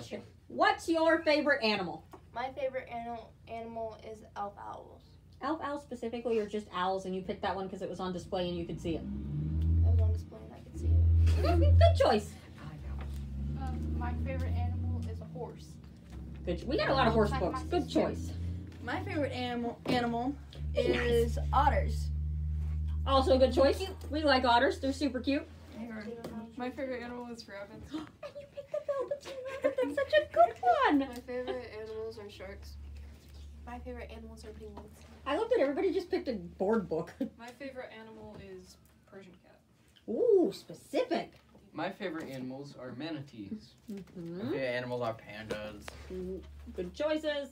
question. What's your favorite animal? My favorite animal animal is elf owls. Elf owl specifically, or just owls, and you picked that one because it was on display and you could see it. It was on display and I could see it. Good choice. Um, my favorite animal is a horse. Good. We got a lot of horse books. Good choice. My favorite animal animal is otters. Also a good choice. We like otters. They're super cute. My favorite animal is rabbits. and you picked the velveteen rabbit. That's such a good one. My favorite animals are sharks. My favorite animals are penguins. I love that everybody just picked a board book. My favorite animal is Persian cat. Ooh, specific. My favorite animals are manatees. Mhm. My favorite animals are pandas. Good choices.